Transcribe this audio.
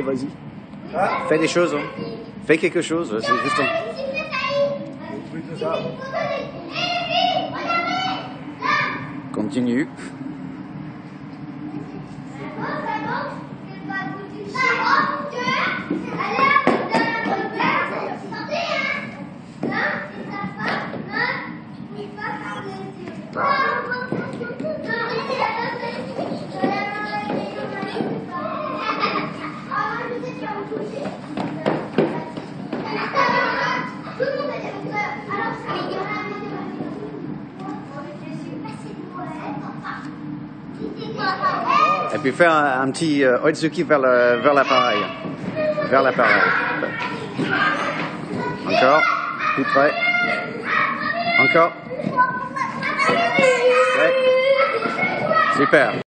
Vas-y. Fais des choses. hein. Fais quelque chose. C'est juste. ça. Et puis fais un, petit euh, Oitsuki vers l'appareil. Vers l'appareil. Encore. Tout près. Encore. Super.